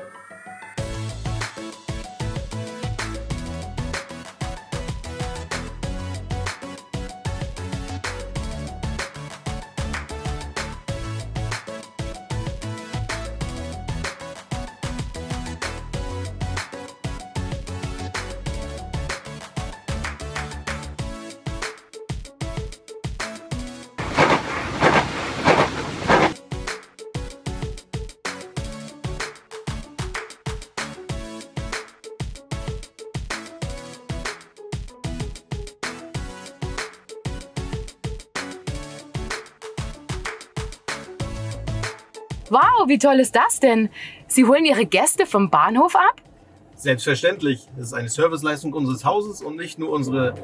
Música Wow, wie toll ist das denn? Sie holen Ihre Gäste vom Bahnhof ab? Selbstverständlich. Das ist eine Serviceleistung unseres Hauses und nicht nur unsere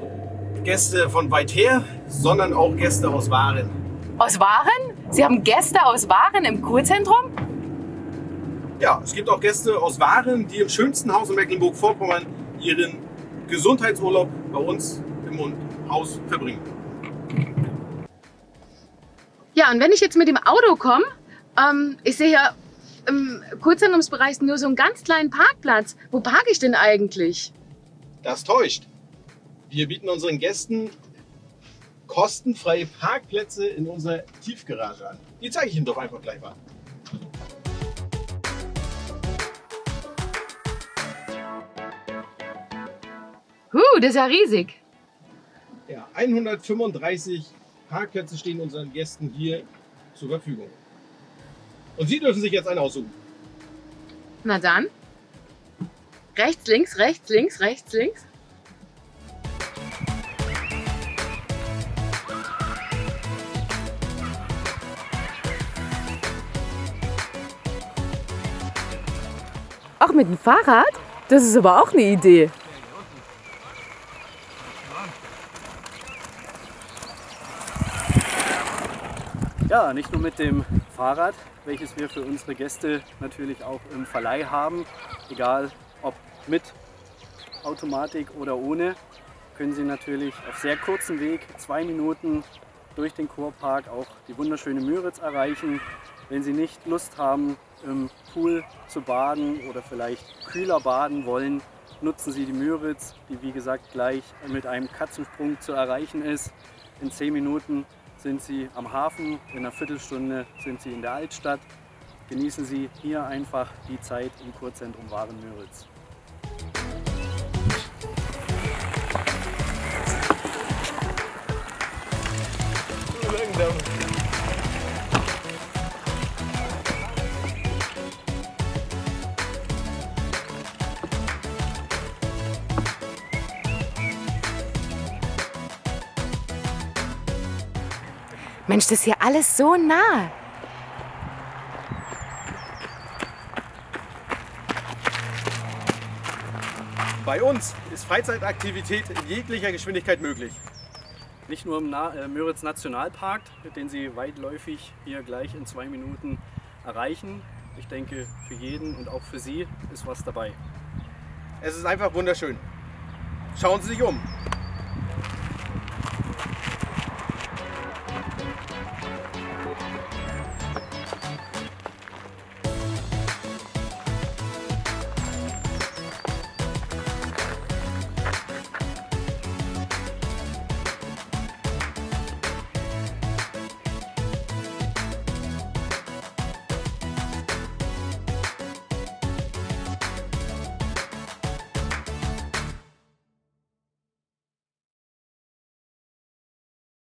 Gäste von weit her, sondern auch Gäste aus Waren. Aus Waren? Sie haben Gäste aus Waren im Kurzentrum? Ja, es gibt auch Gäste aus Waren, die im schönsten Haus in Mecklenburg-Vorpommern ihren Gesundheitsurlaub bei uns im Haus verbringen. Ja, und wenn ich jetzt mit dem Auto komme, ähm, ich sehe ja im Kurzzentrumsbereich nur so einen ganz kleinen Parkplatz. Wo parke ich denn eigentlich? Das täuscht. Wir bieten unseren Gästen kostenfreie Parkplätze in unserer Tiefgarage an. Die zeige ich Ihnen doch einfach gleich mal. Huh, das ist ja riesig. Ja, 135 Parkplätze stehen unseren Gästen hier zur Verfügung. Und Sie dürfen sich jetzt einen aussuchen. Na dann. Rechts, links, rechts, links, rechts, links. Ach, mit dem Fahrrad? Das ist aber auch eine Idee. Ja, nicht nur mit dem Fahrrad, welches wir für unsere Gäste natürlich auch im Verleih haben, egal ob mit Automatik oder ohne, können Sie natürlich auf sehr kurzem Weg, zwei Minuten durch den Kurpark auch die wunderschöne Müritz erreichen. Wenn Sie nicht Lust haben, im Pool zu baden oder vielleicht kühler baden wollen, nutzen Sie die Müritz, die wie gesagt gleich mit einem Katzensprung zu erreichen ist. In zehn Minuten sind Sie am Hafen, in einer Viertelstunde sind Sie in der Altstadt. Genießen Sie hier einfach die Zeit im Kurzentrum Waren-Müritz. Mensch, das ist hier alles so nah. Bei uns ist Freizeitaktivität in jeglicher Geschwindigkeit möglich. Nicht nur im Na äh, Müritz Nationalpark, den Sie weitläufig hier gleich in zwei Minuten erreichen. Ich denke, für jeden und auch für Sie ist was dabei. Es ist einfach wunderschön. Schauen Sie sich um.